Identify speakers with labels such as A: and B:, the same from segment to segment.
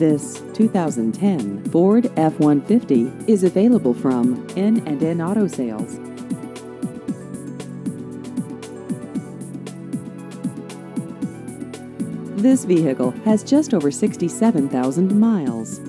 A: This 2010 Ford F-150 is available from N&N Auto Sales. This vehicle has just over 67,000 miles.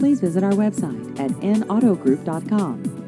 A: Please visit our website at nautogroup.com.